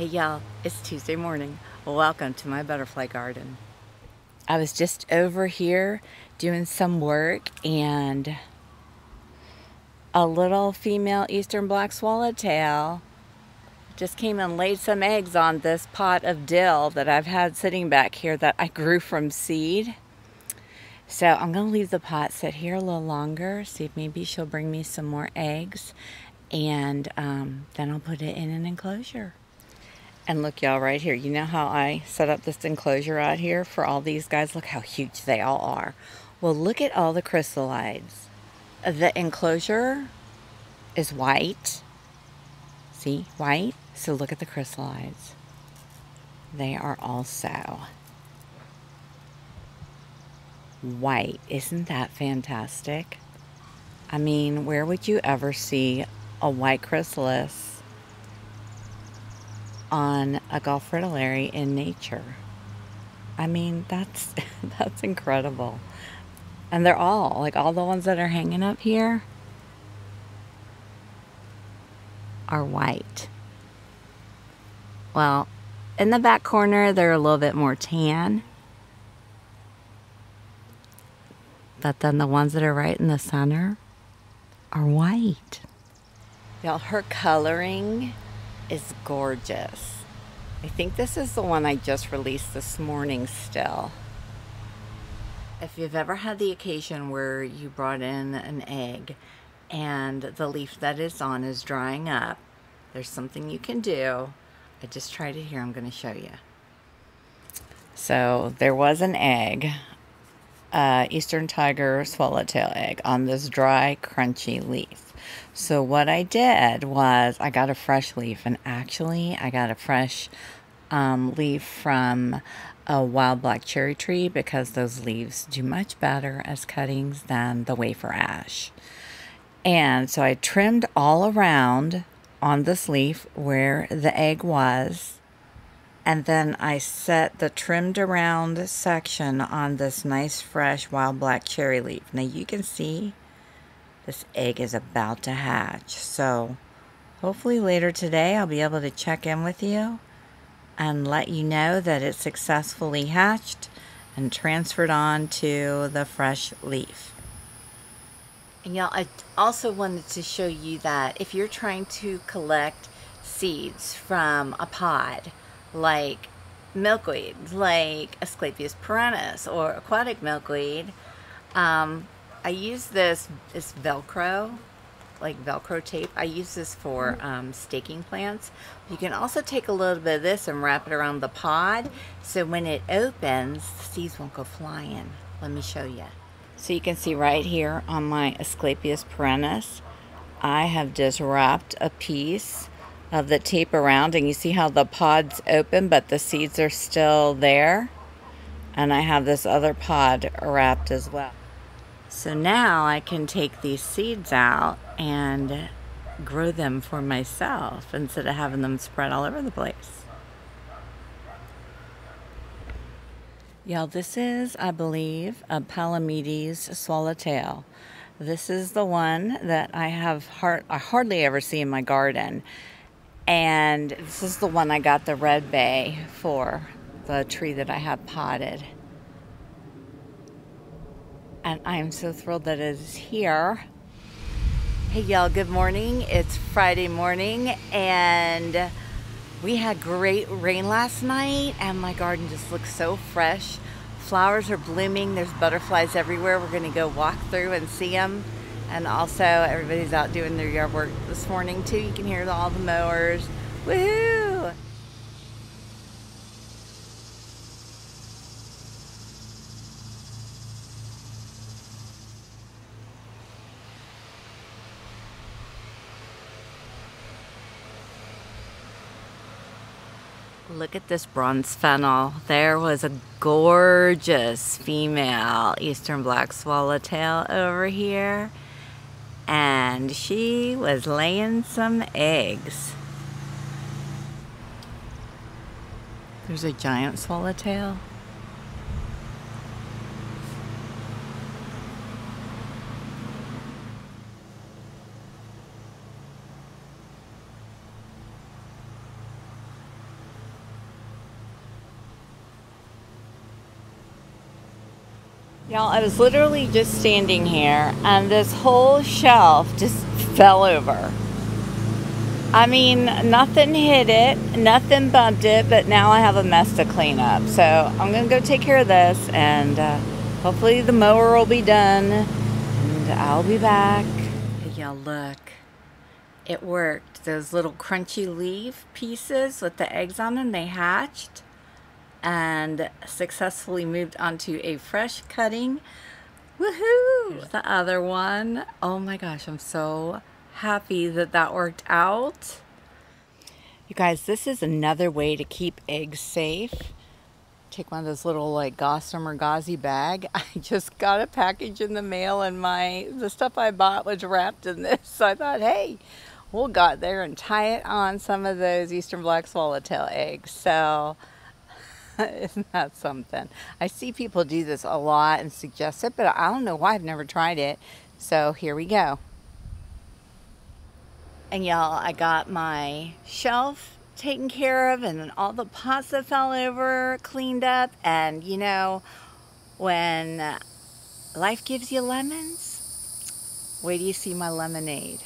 Hey y'all, it's Tuesday morning. Welcome to my butterfly garden. I was just over here doing some work and a little female eastern black swallowtail just came and laid some eggs on this pot of dill that I've had sitting back here that I grew from seed. So I'm to leave the pot sit here a little longer, see if maybe she'll bring me some more eggs, and um, then I'll put it in an enclosure. And look, y'all, right here. You know how I set up this enclosure out here for all these guys? Look how huge they all are. Well, look at all the chrysalides. The enclosure is white. See, white. So look at the chrysalides. They are also white. Isn't that fantastic? I mean, where would you ever see a white chrysalis on a Gulf fritillary in nature. I mean, that's that's incredible. And they're all, like all the ones that are hanging up here are white. Well, in the back corner, they're a little bit more tan. But then the ones that are right in the center are white. Y'all, her coloring is gorgeous. I think this is the one I just released this morning still. If you've ever had the occasion where you brought in an egg and the leaf that it's on is drying up, there's something you can do. I just tried it here. I'm going to show you. So there was an egg, uh, Eastern Tiger Swallowtail egg, on this dry, crunchy leaf. So what I did was I got a fresh leaf, and actually I got a fresh um, leaf from a wild black cherry tree because those leaves do much better as cuttings than the wafer ash. And so I trimmed all around on this leaf where the egg was. And then I set the trimmed around section on this nice fresh wild black cherry leaf. Now you can see this egg is about to hatch. So hopefully later today I'll be able to check in with you and let you know that it successfully hatched and transferred on to the fresh leaf. And y'all, I also wanted to show you that if you're trying to collect seeds from a pod, like milkweed, like Asclepias perennis or aquatic milkweed, um, I use this, this Velcro, like Velcro tape. I use this for mm-hmm. um, staking plants. You can also take a little bit of this and wrap it around the pod so when it opens, the seeds won't go flying. Let me show you. So you can see right here on my Asclepias perennis, I have just wrapped a piece of the tape around and you see how the pod's open but the seeds are still there. And I have this other pod wrapped as well. So now I can take these seeds out and grow them for myself instead of having them spread all over the place. Y'all, this is, I believe, a Palamedes swallowtail. This is the one that I have hard, I hardly ever see in my garden. And this is the one I got the red bay for, the tree that I have potted and I am so thrilled that it is here. Hey, y'all, good morning. It's Friday morning, and we had great rain last night, and my garden just looks so fresh. Flowers are blooming, there's butterflies everywhere. We're going to go walk through and see them. And also, everybody's out doing their yard work this morning, too. You can hear all the mowers. Woohoo! Look at this bronze fennel. There was a gorgeous female eastern black swallowtail over here. And she was laying some eggs. There's a giant swallowtail. Y'all, I was literally just standing here and this whole shelf just fell over. I mean, nothing hit it, nothing bumped it, but now I have a mess to clean up. So I'm going to go take care of this and uh, hopefully the mower will be done and I'll be back. Y'all, look. It worked. Those little crunchy leaf pieces with the eggs on them, they hatched and successfully moved onto a fresh cutting. Woohoo! Here's the other one. Oh my gosh, I'm so happy that that worked out. You guys, this is another way to keep eggs safe. Take one of those little like Gossamer Gauzy bag. I just got a package in the mail and my the stuff I bought was wrapped in this. So I thought, hey, we'll go out there and tie it on some of those Eastern Black Swallowtail eggs. So Isn't that something? I see people do this a lot and suggest it, but I don't know why I've never tried it. So here we go. And y'all, I got my shelf taken care of and all the pots that fell over cleaned up. And you know, when life gives you lemons, wait do you see my lemonade.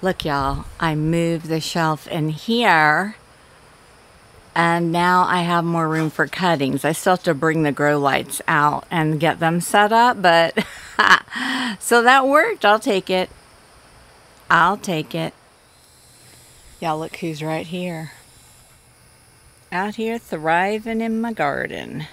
Look y'all, I moved the shelf in here and now I have more room for cuttings. I still have to bring the grow lights out and get them set up, but so that worked. I'll take it. I'll take it. Y'all look who's right here. Out here thriving in my garden.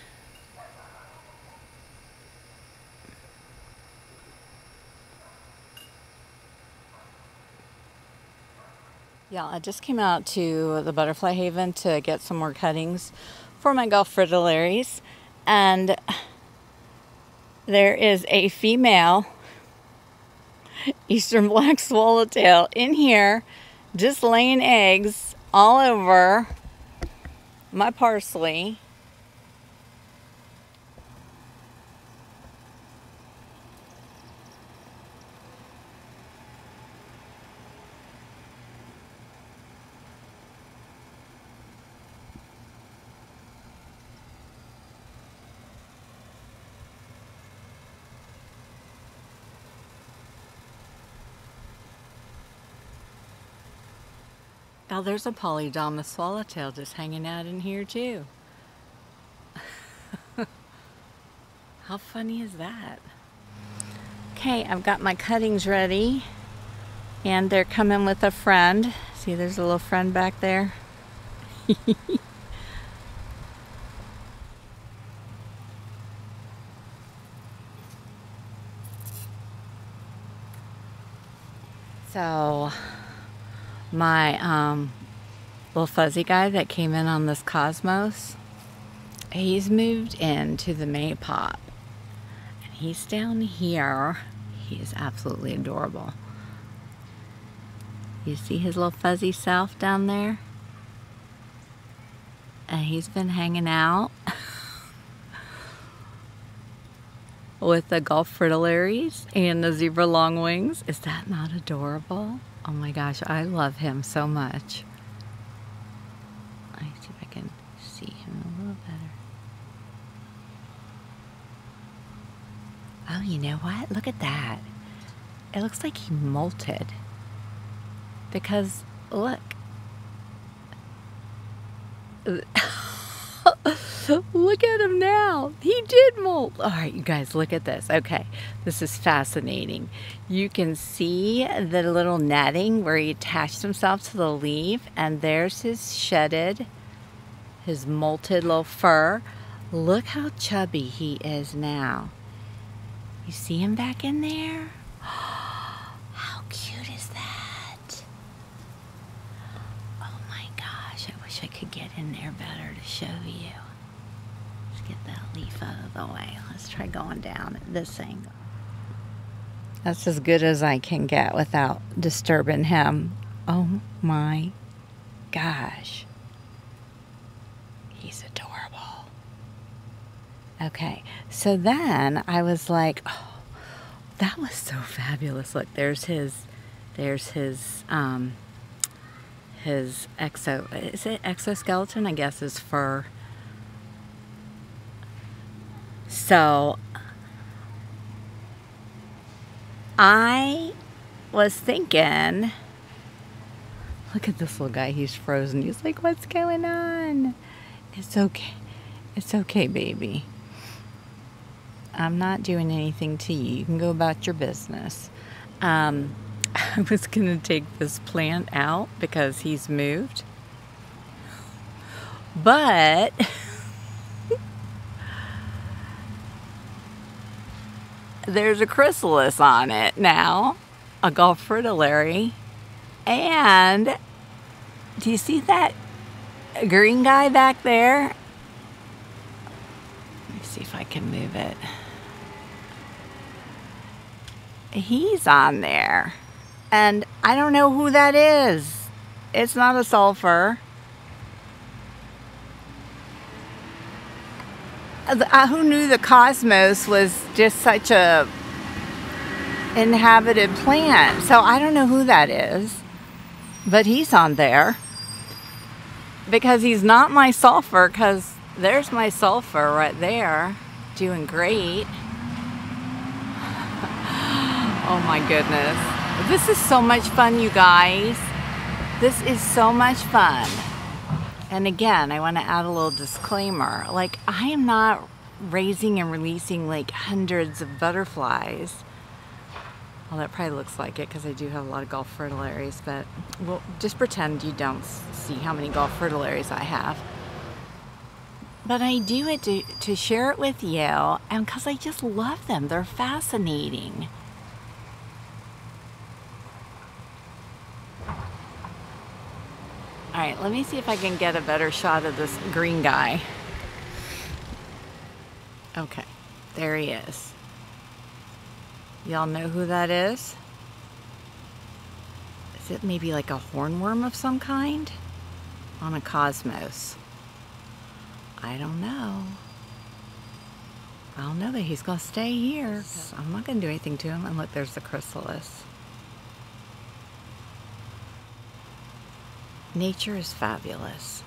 Yeah, I just came out to the Butterfly Haven to get some more cuttings for my Gulf fritillaries. And there is a female Eastern Black Swallowtail in here just laying eggs all over my parsley. Now there's a polydamas swallowtail just hanging out in here too. How funny is that? Okay, I've got my cuttings ready and they're coming with a friend. See, there's a little friend back there. so my um, little fuzzy guy that came in on this Cosmos, he's moved into the Maypop. And he's down here. He is absolutely adorable. You see his little fuzzy self down there? And he's been hanging out with the Gulf fritillaries and the zebra longwings. Is that not adorable? Oh my gosh, I love him so much. Let me see if I can see him a little better. Oh, you know what? Look at that. It looks like he molted. Because, look. look at him now. He did molt. All right, you guys, look at this. Okay, this is fascinating. You can see the little netting where he attached himself to the leaf, and there's his shedded, his molted little fur. Look how chubby he is now. You see him back in there? How cute is that? Oh my gosh, I wish I could get in there better to show you get that leaf out of the way. Let's try going down at this angle. That's as good as I can get without disturbing him. Oh my gosh. He's adorable. Okay, so then I was like, oh, that was so fabulous. Look, there's his, there's his, um, his exo, is it exoskeleton? I guess his fur So I was thinking, look at this little guy. He's frozen. He's like, what's going on? It's okay. It's okay, baby. I'm not doing anything to you. You can go about your business. Um, I was going to take this plant out because he's moved. But there's a chrysalis on it now, a Gulf fritillary. And do you see that green guy back there? Let me see if I can move it. He's on there. And I don't know who that is. It's not a sulfur. Uh, who knew the cosmos was just such a inhabited plant? So I don't know who that is, but he's on there because he's not my sulfur because there's my sulfur right there doing great. oh my goodness. This is so much fun, you guys. This is so much fun. And again, I want to add a little disclaimer. Like, I am not raising and releasing like hundreds of butterflies. Well, that probably looks like it because I do have a lot of Gulf fritillaries, but well, just pretend you don't see how many Gulf fritillaries I have. But I do it to, to share it with you and because I just love them. They're fascinating. All right, let me see if I can get a better shot of this green guy. Okay, there he is. Y'all know who that is? Is it maybe like a hornworm of some kind? On a cosmos. I don't know. I don't know that he's to stay here. I'm not to do anything to him. And look, there's the chrysalis. Nature is fabulous.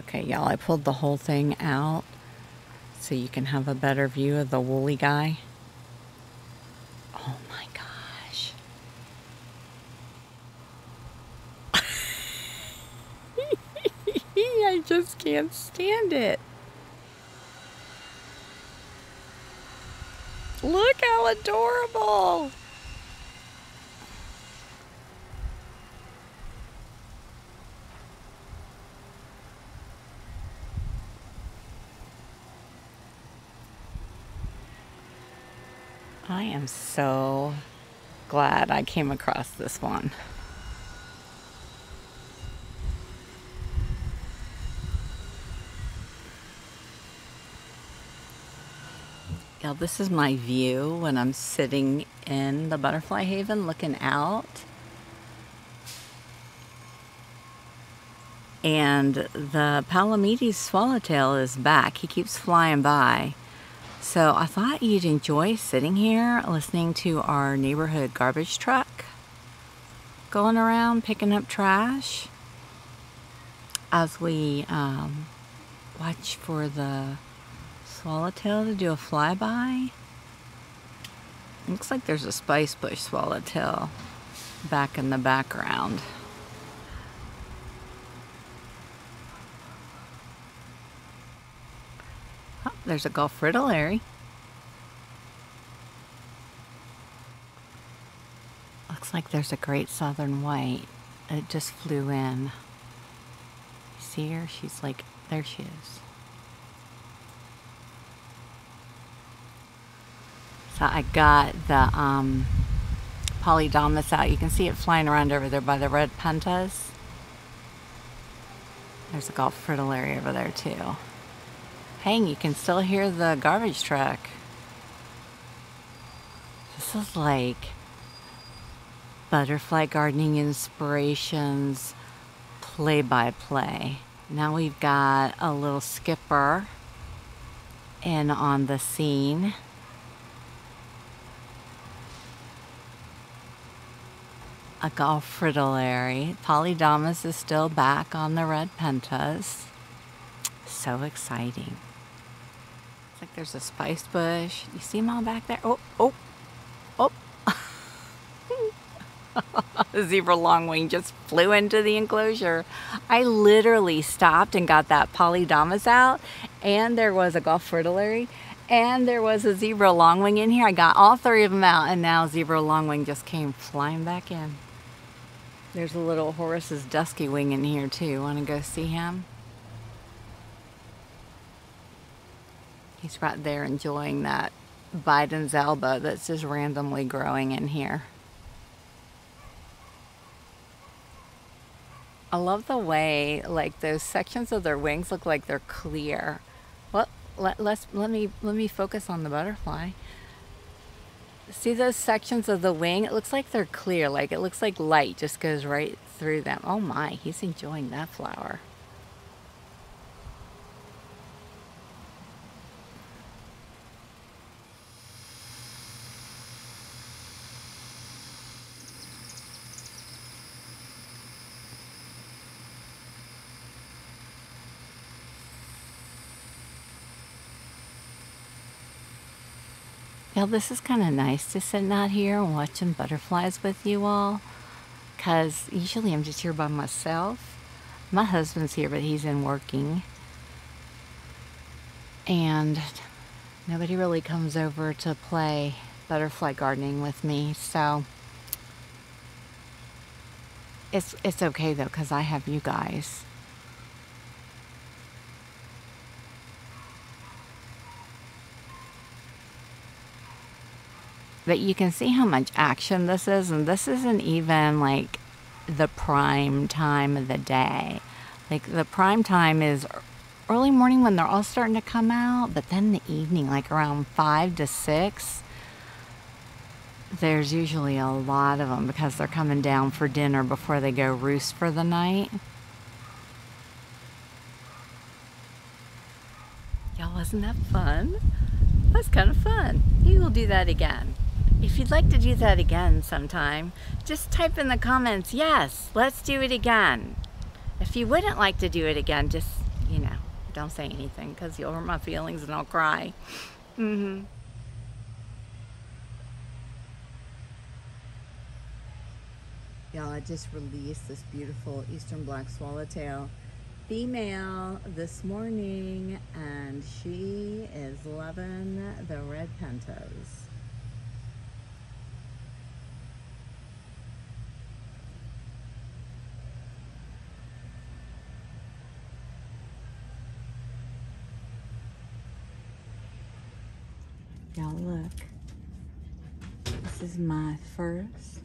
Okay, y'all, I pulled the whole thing out so you can have a better view of the woolly guy. Oh my gosh. I just can't stand it. Look how adorable. I am so glad I came across this one. Yeah, this is my view when I'm sitting in the butterfly haven looking out. And the Palamedes swallowtail is back. He keeps flying by. So I thought you'd enjoy sitting here listening to our neighborhood garbage truck going around picking up trash as we um, watch for the swallowtail to do a flyby. Looks like there's a spice bush swallowtail back in the background. There's a Gulf fritillary. Looks like there's a great southern white. It just flew in. See her? She's like, there she is. So I got the um, Polydamas out. You can see it flying around over there by the red pentas. There's a Gulf fritillary over there too. Hang, you can still hear the garbage truck. This is like butterfly gardening inspirations play by play. Now we've got a little skipper in on the scene. A Gulf fritillary. Polydamas is still back on the red pentas. so exciting. Like there's a spice bush. You see them all back there? Oh, oh, oh. the zebra longwing just flew into the enclosure. I literally stopped and got that polydamas out, and there was a Gulf fritillary, and there was a zebra longwing in here. I got all three of them out, and now zebra longwing just came flying back in. There's a little Horace's dusky wing in here too. Want to go see him? He's right there enjoying that Bidens alba that's just randomly growing in here. I love the way like those sections of their wings look like they're clear. Well, let, let's let me let me focus on the butterfly. See those sections of the wing? It looks like they're clear, like it looks like light just goes right through them. Oh my, he's enjoying that flower. Yeah, this is kind of nice to sit out here and watching butterflies with you all. Because usually I'm just here by myself. My husband's here, but he's in working. And nobody really comes over to play butterfly gardening with me. So it's, it's okay though, because I have you guys. But you can see how much action this is, and this isn't even like the prime time of the day. Like the prime time is early morning when they're all starting to come out, but then the evening, like around five to six, there's usually a lot of them because they're coming down for dinner before they go roost for the night. Y'all, wasn't that fun? That's kind of fun. You will do that again. If you'd like to do that again sometime, just type in the comments, yes, let's do it again. If you wouldn't like to do it again, just, you know, don't say anything because you'll hurt my feelings and I'll cry. Mm-hmm. Y'all, I just released this beautiful Eastern Black Swallowtail female this morning and she is loving the red pentas. Y'all look. This is my first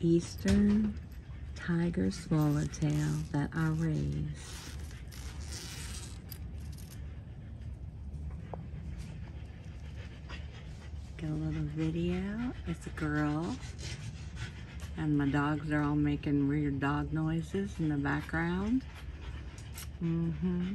Eastern tiger swallowtail that I raised. Get a little video. It's a girl. And my dogs are all making weird dog noises in the background. Mm-hmm.